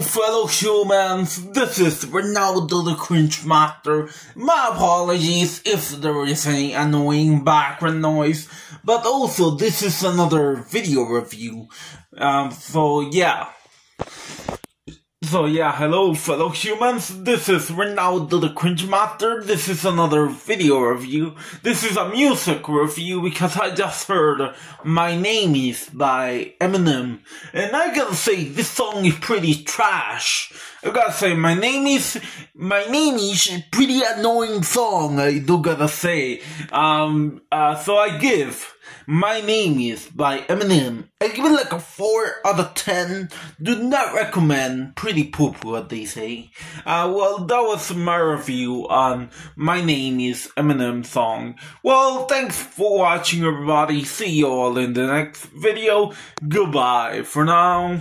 humans, this is Reinaldo the Cringe Master. My apologies if there is any annoying background noise, but also this is another video review. Um, so yeah. So yeah, hello fellow humans, this is Reinaldo the Cringe Master, this is another video review. This is a music review because I just heard My Name Is by Eminem. And I gotta say, this song is pretty trash. I gotta say, My Name Is, My Name Is a pretty annoying song, I do gotta say. Um, uh, so I give my Name Is by Eminem. I give it like a 4 out of 10. Do not recommend. Pretty poop, what they say. Uh, well, that was my review on My Name Is Eminem song. Well, thanks for watching, everybody. See you all in the next video. Goodbye for now.